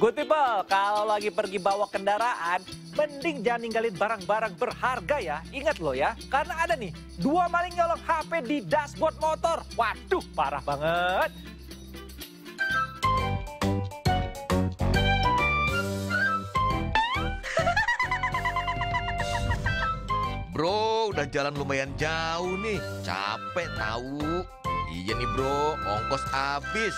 Good people, kalau lagi pergi bawa kendaraan, mending jangan ninggalin barang-barang berharga ya. Ingat loh ya, karena ada nih, dua maling nyolong HP di dashboard motor. Waduh, parah banget. Bro, udah jalan lumayan jauh nih. Capek tahu. Iya nih bro, ongkos habis.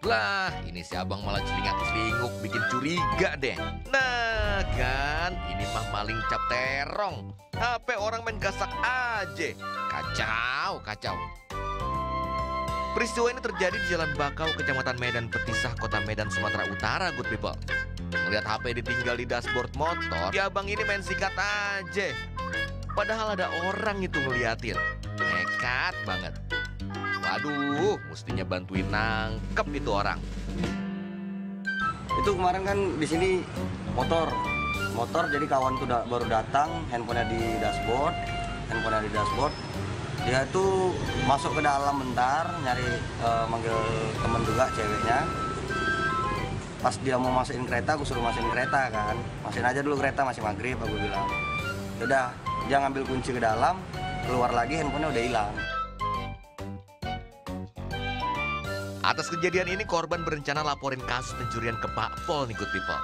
Lah, ini si abang malah celingak-celinguk bikin curiga deh. Nah kan, ini mah maling cap terong. HP orang main gasak aja. Kacau, kacau. Peristiwa ini terjadi di Jalan Bakau, Kecamatan Medan Petisah, Kota Medan, Sumatera Utara, good people. Melihat HP ditinggal di dashboard motor, si abang ini main sikat aja. Padahal ada orang itu ngeliatin. Nekat banget. Waduh, mestinya bantuin nangkep itu orang. Itu kemarin kan di sini motor, motor jadi kawan tuh da- baru datang, handphonenya di dashboard, handphonenya di dashboard. Dia tuh masuk ke dalam bentar, nyari eh, manggil temen juga ceweknya. Pas dia mau masukin kereta, aku suruh masukin kereta kan. Masukin aja dulu kereta masih maghrib, aku bilang. Udah, dia ngambil kunci ke dalam, keluar lagi handphonenya udah hilang. Atas kejadian ini korban berencana laporin kasus pencurian ke Pak Pol nih good people.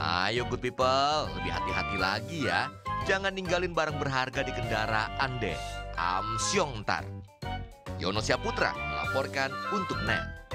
Ayo good people, lebih hati-hati lagi ya. Jangan ninggalin barang berharga di kendaraan deh. Amsyong ntar. Yono Putra melaporkan untuk NET.